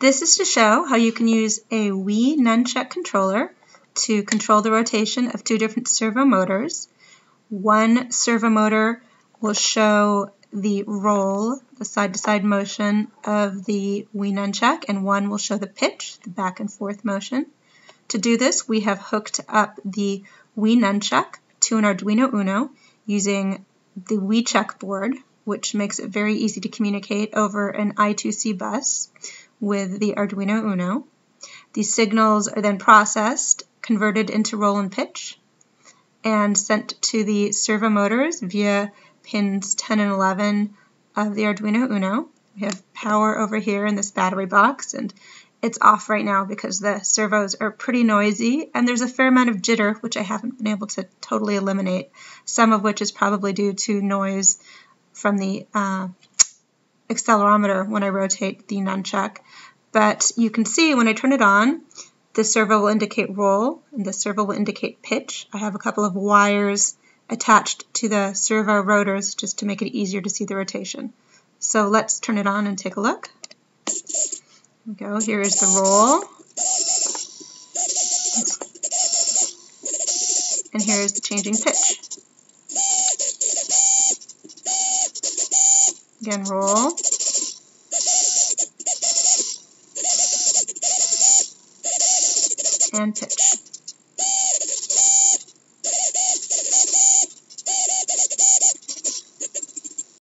This is to show how you can use a Wii Nunchuck controller to control the rotation of two different servo motors. One servo motor will show the roll, the side-to-side -side motion of the Wii Nunchuck, and one will show the pitch, the back and forth motion. To do this, we have hooked up the Wii Nunchuck to an Arduino Uno using the WiiChuck board, which makes it very easy to communicate over an I2C bus with the Arduino Uno. These signals are then processed, converted into roll and pitch, and sent to the servo motors via pins 10 and 11 of the Arduino Uno. We have power over here in this battery box, and it's off right now because the servos are pretty noisy, and there's a fair amount of jitter, which I haven't been able to totally eliminate, some of which is probably due to noise from the uh, accelerometer when I rotate the nunchuck. But you can see when I turn it on, the servo will indicate roll and the servo will indicate pitch. I have a couple of wires attached to the servo rotors just to make it easier to see the rotation. So let's turn it on and take a look. Here we go. Here is the roll. And here is the changing pitch. Again, roll. and pitch.